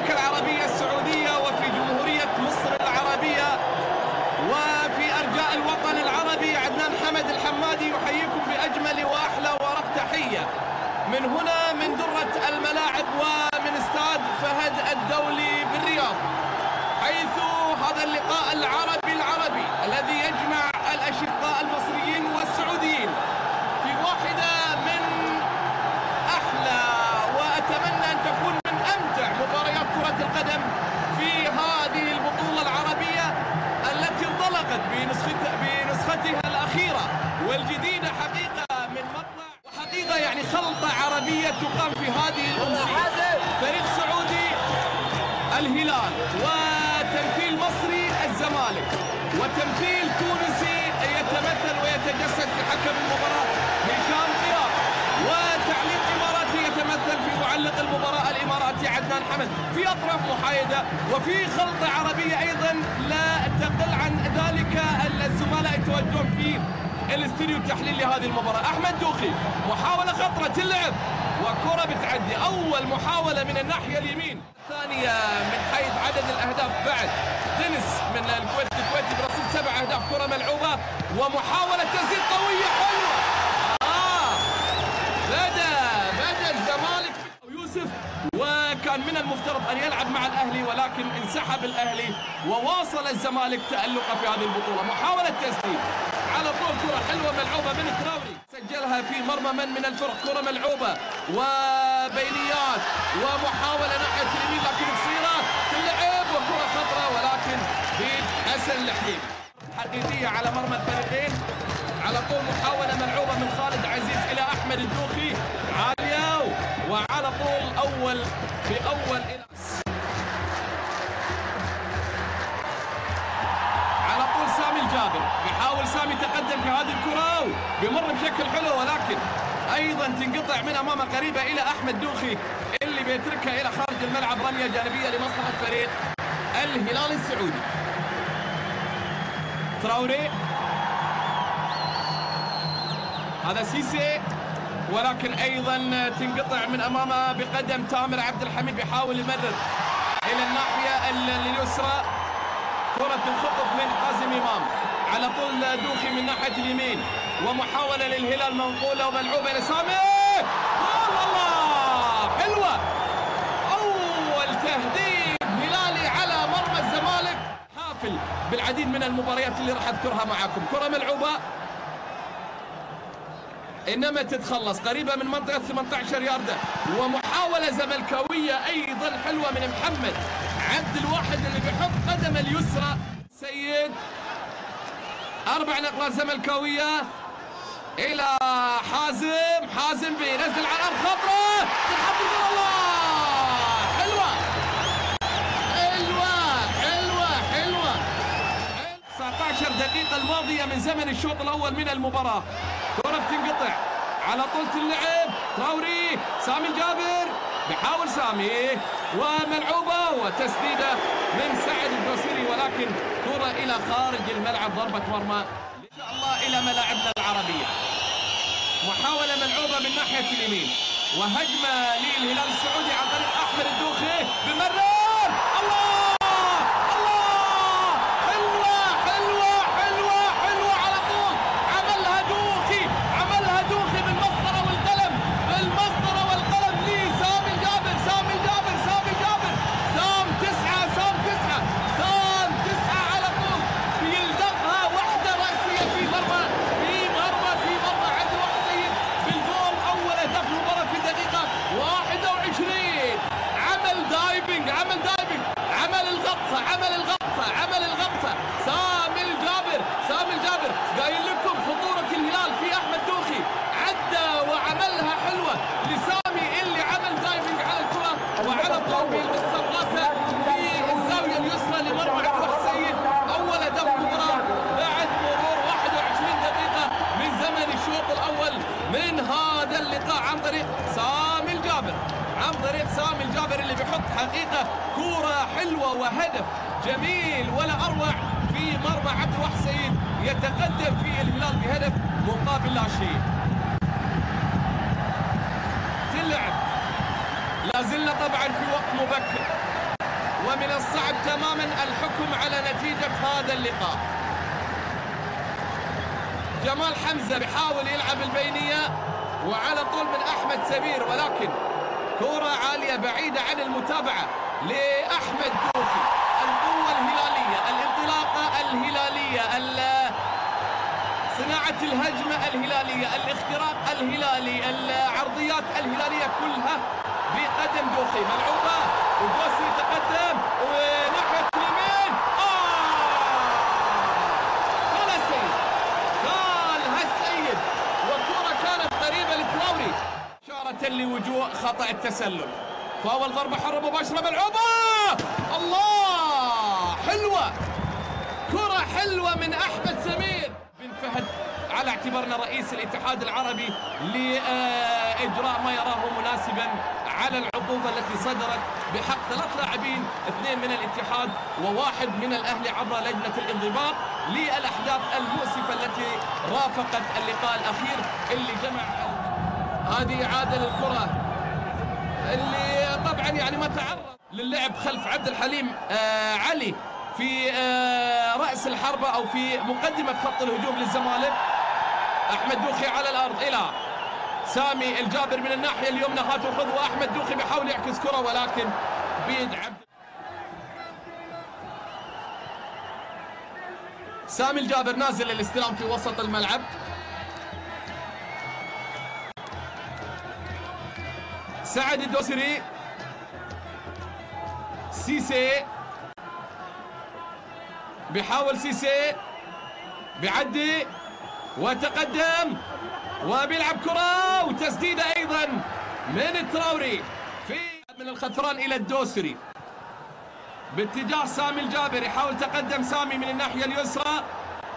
في المملكة العربية والجديدة حقيقة من مطلع وحقيقة يعني خلطة عربية تقام في هذه الأمسية. فريق سعودي الهلال وتمثيل مصري الزمالك وتمثيل تونسي يتمثل ويتجسد في حكم المباراة هشام قياط وتعليق إماراتي يتمثل في معلق المباراة الإماراتي عدنان حمد. في أطراف محايدة وفي خلطة عربية أيضا لا تقل عن ذلك الزملاء يتوجهون في الاستديو التحليل لهذه المباراة. أحمد دوخي محاولة خطرة اللعب وكرة بتعدي. أول محاولة من الناحية اليمين. ثانية من حيث عدد الأهداف بعد. دنس من الكويت الكويتي برصيد سبع أهداف كرة ملعوبة ومحاولة تسديد قوية حلوة. آه بدأ بدأ الزمالك يوسف وكان من المفترض أن يلعب مع الأهلي ولكن انسحب الأهلي وواصل الزمالك تألقه في هذه البطولة. محاولة تسديد. كرة حلوة ملعوبة من تراوري سجلها في مرمى من من الفرق. كرة ملعوبة. وبينيات ومحاولة ناحية اليمين لكن قصيرة. تلعب وكرة خطرة ولكن بيد حسن الحليم حقيقية على مرمى الفريقين. على طول محاولة ملعوبة من خالد عزيز إلى أحمد الدوخي. عالية وعلى طول أول بأول إناس بيمر بشكل حلو ولكن أيضا تنقطع من امامه قريبه إلى أحمد دوخي اللي بيتركها إلى خارج الملعب رمية جانبية لمصلحه فريق الهلال السعودي. تراوري. هذا سيسي ولكن أيضا تنقطع من أمامه بقدم تامر عبد الحميد بيحاول يمرر إلى الناحية اليسرى. كرة الخطف من حازم إمام. على طول دوخي من ناحية اليمين. ومحاولة للهلال منقولة وملعوبة لسامي جول الله حلوة. أول تهديد هلالي على مرمى الزمالك. حافل بالعديد من المباريات اللي راح أذكرها معاكم. كرة ملعوبة. إنما تتخلص قريبة من منطقة 18 ياردة. ومحاولة زملكاوية أيضا حلوة من محمد. عبد الواحد اللي بيحط قدمه اليسرى. سيد أربع نقلات زملكاويه إلى حازم. حازم بينزل على الأرض خطره تحط الله! حلوة. حلوة. حلوة. حلوة. 19 دقيقة الماضية من زمن الشوط الأول من المباراة. كرة بتنقطع. على طولة اللعب. تراوري. سامي الجابر. بيحاول سامي. وملعوبة. وتسديدة. من سعد الدوسري ولكن كرة إلى خارج الملعب ضربة مرمى. إن شاء الله إلى ملاعبنا العربية. محاولة ملعوبة من ناحية اليمين. وهجمة للهلال السعودي عن طريق أحمد الدوخي بمرر. الله الله حلوة حلوة حلوة حلوة على طول عملها دوخي عملها دوخي بالمسطرة والقلم بالمسطرة والقلم لسامي الجابر سامي الجابر سامي الجابر سام تسعة سام تسعة سام تسعة على طول بيلدغها واحدة رأسية في مرمى في مرمى في مرمى عبد الواحد سيد بالجول أول أهداف المباراة في الدقيقة 21 عمل diving عمل diving عمل الغطسة عمل الغطسة عمل الغطسة سامي الجابر سامي الجابر قايل لكم خطورة الهلال في أحمد دوخي عدى وعملها حلوة لسامي اللي عمل diving على الكرة وعلى طول بيلبس الراسة في الزاوية اليسرى لمرمى عبد الواحد سيد أول هدف المباراة بعد مرور 21 دقيقة من زمن الشوط الأول من هذا اللقاء عن طريق سامي الجابر عن طريق سامي الجابر حقيقة كورة حلوة وهدف جميل ولا أروع في مرمى عبد الواحد سعيد يتقدم في الهلال بهدف مقابل لا شيء تلعب. لا زلنا طبعا في وقت مبكر. ومن الصعب تماما الحكم على نتيجة هذا اللقاء. جمال حمزة بيحاول يلعب البينية. وعلى طول من أحمد سمير ولكن كرة عالية بعيدة عن المتابعة لأحمد دوفي القوة الهلالية الانطلاقة الهلالية صناعة الهجمة الهلالية الاختراق الهلالي العرضيات الهلالية كلها بقدم دوخي ملعوبة ودوسي يتقدم وناحية اليمين آه قال السيد قالها السيد والكرة كانت قريبة للتراوري لوجوه خطأ التسلل. فاول ضربة حرة مباشرة ملعوبة! الله! حلوة! كرة حلوة من أحمد سمير. بن فهد على اعتبارنا رئيس الاتحاد العربي لإجراء ما يراه مناسبا على العقوبة التي صدرت بحق ثلاث لاعبين اثنين من الاتحاد وواحد من الأهلي عبر لجنة الانضباط للأحداث المؤسفة التي رافقت اللقاء الأخير اللي جمع هذه إعادة للكرة اللي طبعا يعني ما تعرض للعب خلف عبد الحليم آه علي في آه رأس الحربة أو في مقدمة خط الهجوم للزمالك. أحمد دوخي على الأرض. إلى سامي الجابر من الناحية اليمنى. هات وخذ وأحمد دوخي بيحاول يعكس كرة ولكن بيد عبد سامي الجابر نازل للاستلام في وسط الملعب. سعد الدوسري سيسي بيحاول سيسي بيعدي وتقدم وبيلعب كرة وتسديدة أيضا من التراوري في من الخطران إلى الدوسري. باتجاه سامي الجابر يحاول تقدم سامي من الناحية اليسرى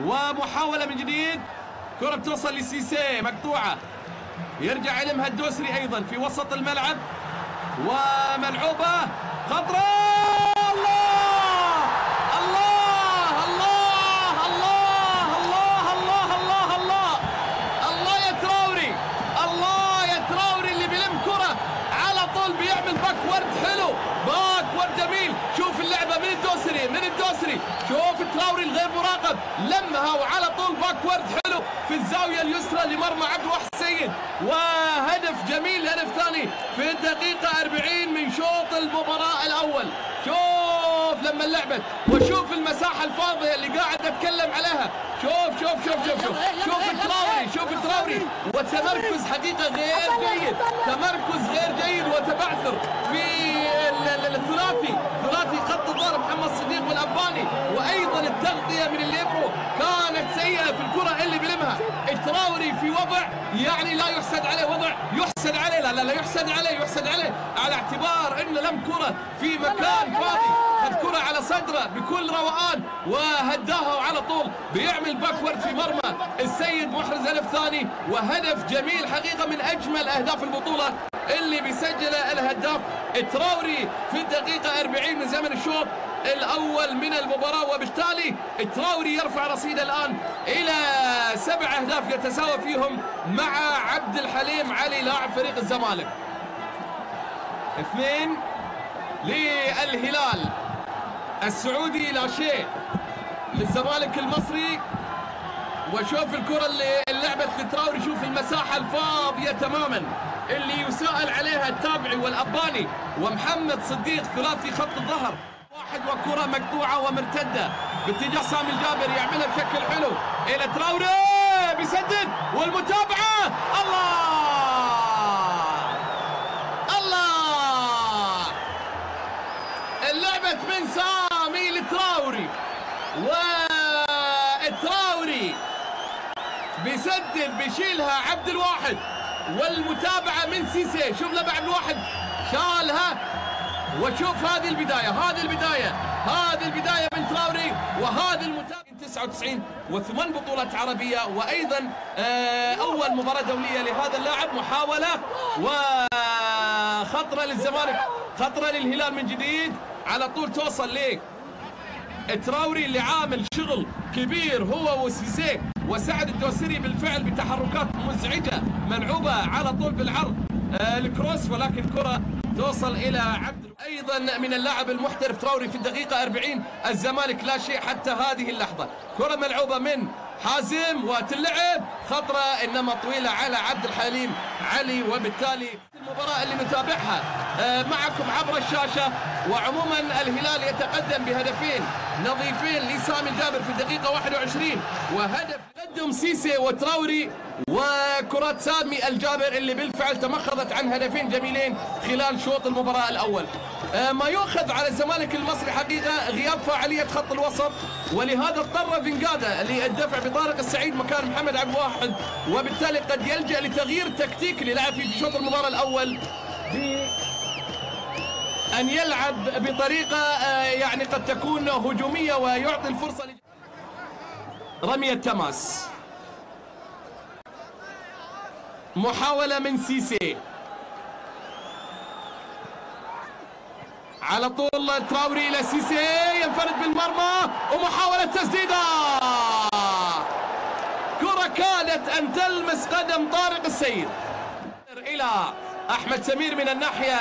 ومحاولة من جديد كرة بتوصل لسيسي مقطوعة. يرجع يلمها الدوسري أيضا في وسط الملعب وملعوبة خطرة الله الله الله الله الله الله يا تراوري الله يا تراوري اللي كرة على طول بيعمل backward حلو backward جميل شوف اللعبة من الدوسري من الدوسري شوف تراوري الغير مراقب لمها وعلى طول backward حلو في الزاوية اليسرى لمرمى عبد الواحد السيد وهدف جميل هدف ثاني في الدقيقة 40 من شوط المباراة الأول. شوف لما لعبت وشوف المساحة الفاضية اللي قاعد أتكلم عليها. شوف شوف شوف شوف شوف. شوف التراوري شوف التراوري. وتمركز حقيقة غير جيد. تمركز غير جيد وتبعثر في الثلاثي. ثلاثي خط الظهر محمد صديق والأباني وأيضا التغطية من الليبرو في الكرة اللي بلمها التراوري في وضع يعني لا يحسد عليه وضع يحسد عليه. لا لا لا يحسد عليه يحسد عليه. على اعتبار انه لم كرة في مكان فاضي. خذ كرة على صدره بكل روقان وهداها وعلى طول. بيعمل backward في مرمى السيد محرز هدف ثاني وهدف جميل حقيقة من أجمل أهداف البطولة اللي بيسجله الهداف التراوري في الدقيقة 40 من زمن الشوط. الأول من المباراة وبالتالي التراوري يرفع رصيده الآن إلى سبع أهداف يتساوى فيهم مع عبد الحليم علي لاعب فريق الزمالك. اثنين للهلال. السعودي لا شيء للزمالك المصري. وشوف الكرة اللي لعبت في تراوري شوف المساحة الفاضية تماما. اللي يسأل عليها التابعي والأباني ومحمد صديق ثلاثي خط الظهر. وكرة مقطوعة ومرتدة باتجاه سامي الجابر يعملها بشكل حلو. إلى تراوري بيسدد والمتابعة الله! الله! اللعبة من سامي لتراوري. والتراوري بيسدد بيشيلها عبد الواحد. والمتابعة من سيسي شوف لما عبد الواحد شالها. وشوف هذه البداية هذه البداية هذه البداية من تراوري وهذه المتابعة. 99 وثمان بطولات عربية وأيضا أول مباراة دولية لهذا اللاعب محاولة وخطرة للزمالك خطرة للهلال من جديد. على طول توصل ليه تراوري اللي عامل شغل كبير هو وسيسي وسعد الدوسري بالفعل بتحركات مزعجة ملعوبة على طول بالعرض آه الكروس ولكن كرة توصل إلى عبد أيضا من اللاعب المحترف تراوري في الدقيقة 40 الزمالك لا شيء حتى هذه اللحظة. كرة ملعوبة من حازم وتلعب. خطرة إنما طويلة على عبد الحليم علي وبالتالي المباراة اللي نتابعها آه، معكم عبر الشاشة. وعموما الهلال يتقدم بهدفين نظيفين لسامي الجابر في الدقيقة 21 وهدف قدم سيسي وتراوري وكرات سامي الجابر اللي بالفعل تمخضت عن هدفين جميلين خلال شوط المباراة الأول آه، ما يؤخذ على الزمالك المصري حقيقة غياب فاعلية خط الوسط ولهذا اضطر فينجادا للدفع بطارق السعيد مكان محمد عبد الواحد وبالتالي قد يلجأ لتغيير تكتيك اللي لعب فيه في شوط المباراة الأول أن يلعب بطريقة آه، يعني قد تكون هجومية ويعطي الفرصة. رمي التماس محاولة من سيسي. على طول تراوري إلى سيسي ينفرد بالمرمى ومحاولة تسديدة. كرة كادت أن تلمس قدم طارق السيد. إلى أحمد سمير من الناحية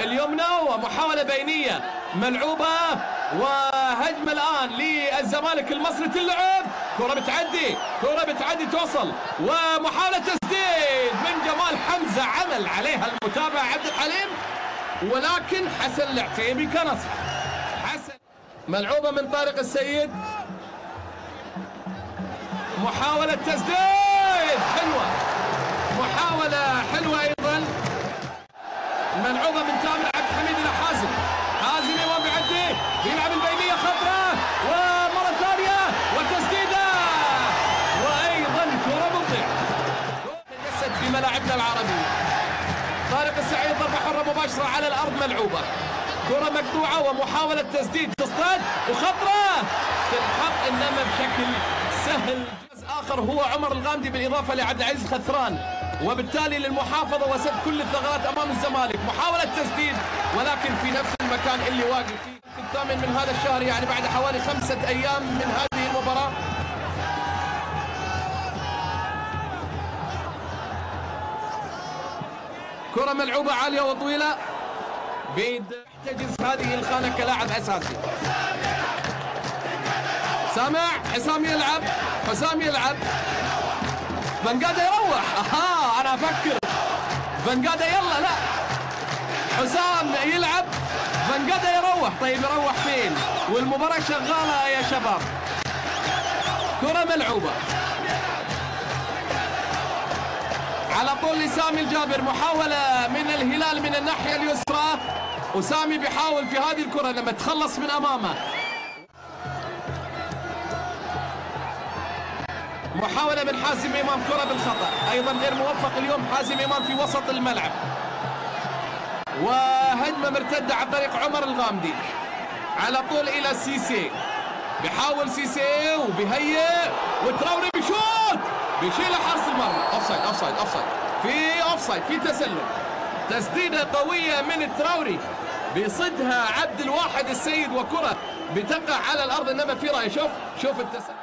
اليمنى ومحاولة بينية ملعوبة وهجمة الآن للزمالك المصري تلعب كرة بتعدي كرة بتعدي توصل ومحاولة تسديد من جمال حمزة عمل عليها المتابع عبد الحليم ولكن حسن العتيبي كان أصح حسن ملعوبة من طارق السيد. محاولة تسديد حلوة. محاولة حلوة أيضا. ملعوبة من تامر عبد الحميد إلى حازم حازم يوم بيعدي يلعب البينية ملاعبنا العربية طارق السعيد ضربة حرة مباشرة على الأرض ملعوبة. كرة مقطوعة ومحاولة تسديد تصطاد وخطرة. تلحق إنما بشكل سهل. آخر هو عمر الغامدي بالإضافة لعبد العزيز خثران. وبالتالي للمحافظة وسد كل الثغرات أمام الزمالك. محاولة تسديد ولكن في نفس المكان اللي واقف فيه في الثامن من هذا الشهر يعني بعد حوالي خمسة أيام من هذه المباراة كرة ملعوبة عالية وطويلة. بيد يحتجز هذه الخانة كلاعب أساسي. سامع؟ حسام يلعب. حسام يلعب. فنقادا يروح. أها أنا أفكر. فنقادا يلا لا. حسام يلعب. فنقادا يروح. طيب يروح فين؟ والمباراة شغالة يا شباب. كرة ملعوبة. على طول لسامي الجابر محاولة من الهلال من الناحية اليسرى. وسامي بيحاول في هذه الكرة لما تخلص من أمامه. محاولة من حازم إمام كرة بالخطأ. أيضا غير موفق اليوم حازم إمام في وسط الملعب. وهجمة مرتدة عن طريق عمر الغامدي. على طول إلى سيسي. بيحاول سيسي وبيهيئ. وتراوري بيشوط بيشيل حارس المرمى. offside offside offside في offside في تسلل. تسديدة قوية من التراوري بيصدها عبد الواحد السيد وكرة. بتقع على الأرض انما في رأي. شوف شوف التسلل.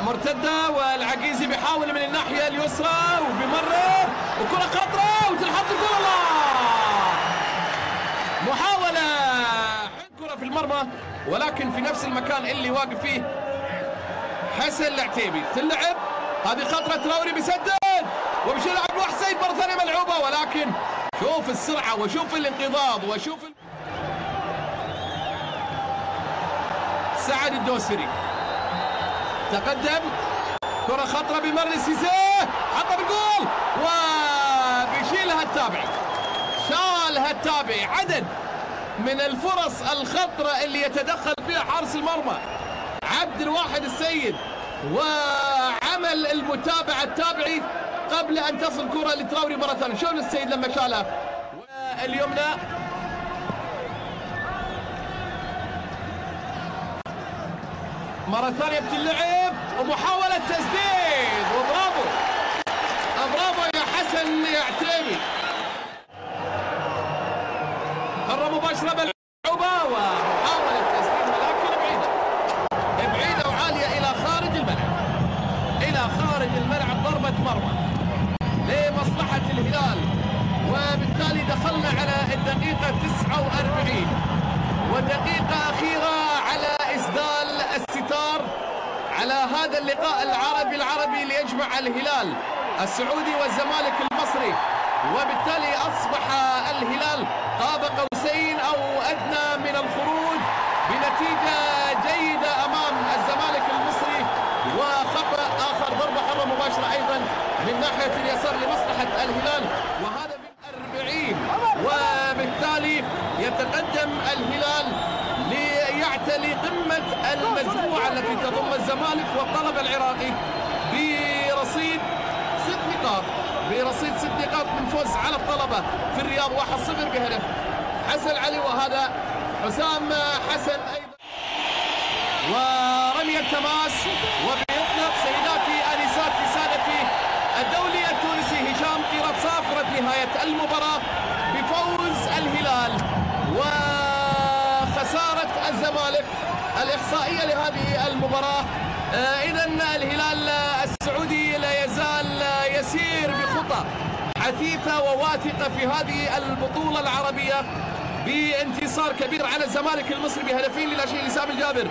مرتدة والعقيزي بيحاول من الناحية اليسرى وبيمرر. وكرة خطرة وتنحط الكرة. الله محاولة كرة في المرمى ولكن في نفس المكان اللي واقف فيه حسن العتيبي. تلعب هذه خطرة تراوري بيسدد وبيش يلعب لوح سيد مرة ثانية ملعوبة ولكن شوف السرعة وشوف الانقضاض وشوف ال... سعد الدوسري. تقدم كرة خطرة بمر سيسيه حطها بالجول وبيشيلها التابعي شالها التابعي عدد من الفرص الخطرة اللي يتدخل فيها حارس المرمى. عبد الواحد السيد وعمل المتابعة التابعي قبل أن تصل كرة لتراوري مرة ثانية. شلون السيد لما شالها واليمنى مرة ثانية بتلعب ومحاولة تسديد. وبرافو. برافو يا حسن يا مرة مباشرة بالعوبة ومحاولة تسديد ولكن بعيدة. بعيدة وعالية إلى خارج الملعب. إلى خارج الملعب ضربة مرمى. لمصلحة الهلال. وبالتالي دخلنا على الدقيقة 49 ودقيقة أخيرة على إسدال الستار. على هذا اللقاء العربي العربي ليجمع الهلال السعودي والزمالك المصري. وبالتالي أصبح الهلال قاب قوسين أو أدنى من الخروج بنتيجة جيدة أمام الزمالك المصري وخطأ آخر ضربة حرة مباشرة أيضا من ناحية اليسار لمصلحة الهلال وهذا بالأربعين وبالتالي يتقدم الهلال ليعتلي قمة المجموعة التي تضم الزمالك والطلب العراقي برصيد ست نقاط. برصيد ست نقاط من فوز على الطلبة في الرياض 1-0 بهدف. حسن علي وهذا حسام حسن أيضا. ورمي التماس وبيطلق سيداتي آنساتي سادتي الدولي التونسي هشام قيرة صافرة نهاية المباراة بفوز الهلال. وخسارة الزمالك الإحصائية لهذه المباراة إذا الهلال السعودي لا يزال يسير بخطى حثيثة وواثقة في هذه البطولة العربية بانتصار كبير على الزمالك المصري بهدفين لا شيء لسام الجابر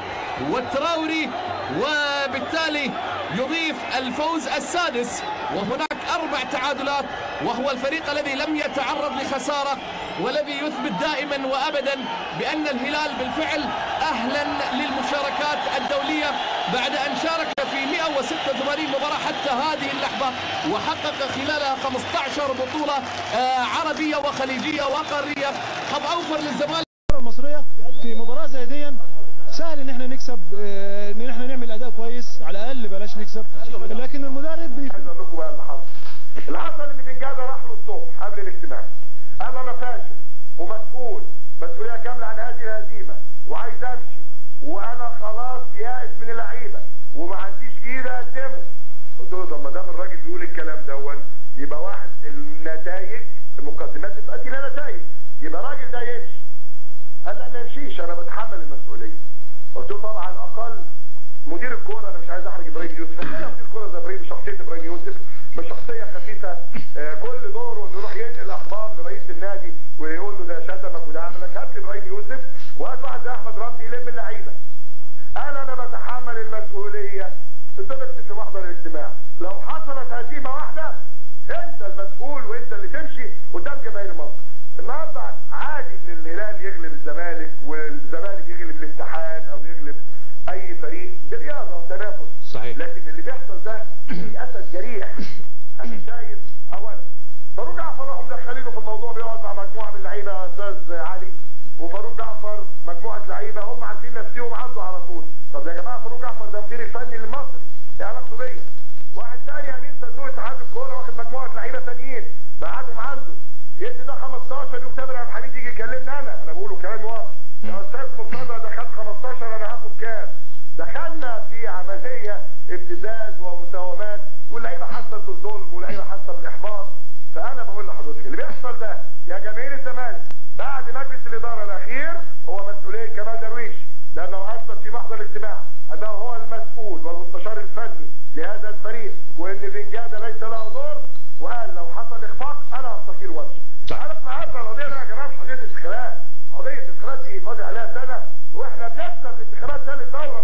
والتراوري وبالتالي يضيف الفوز السادس. وهناك أربع تعادلات وهو الفريق الذي لم يتعرض لخسارة والذي يثبت دائما وأبدا بأن الهلال بالفعل أهلا للمشاركات الدولية بعد أن شارك في 186 مباراة حتى هذه اللحظة وحقق خلالها 15 بطولة عربية وخليجية وقارية. قد أوفر للزمالك المصرية في مباراة زي دي سهل إن إحنا نكسب إن إحنا وأنا خلاص يائس من اللعيبة وما عنديش جيل أقدمه. قلت له طب ما دام الراجل بيقول الكلام دون يبقى واحد النتائج المقدمات بتؤدي إلى نتائج. يبقى الراجل ده يمشي. قال لا ما يمشيش أنا بتحمل المسؤولية. قلت له طبعا الاقل مدير الكورة أنا مش عايز أحرج إبراهيم يوسف أنا مدير الكوره زي إبراهيم شخصيه إبراهيم يوسف مش شخصيه خفيفه آه كل دوره انه يروح ينقل أخبار لرئيس النادي ويقول له ده شتمك وده عملك هات لي إبراهيم يوسف وهات واحد زي احمد رمزي يلم اللعيبه قال أنا بتحمل المسؤوليه قلت في محضر الاجتماع لو حصلت هزيمه واحدة انت المسؤول وانت اللي تمشي قدام جماهير مصر النهارده عادي ان الهلال يغلب الزمالك والزمالك يغلب الاتحاد أو يغلب اي فريق دي رياضه تنافس صحيح. لكن اللي بيحصل ده في اسد جريح أنا شايف اولا فاروق جعفر راحوا مدخلينه في الموضوع بيقعد مع مجموعه من اللعيبه يا أستاذ علي وفاروق جعفر مجموعه لعيبه هم عارفين نفسهم عنده على طول طب يا جماعة أنا هستقيل وأمشي. أنا النهارده القضية يا جماعة قضية انتخابات قضية انتخابات دي فاضي عليها سنة وإحنا بنكسب الانتخابات ثالث دوره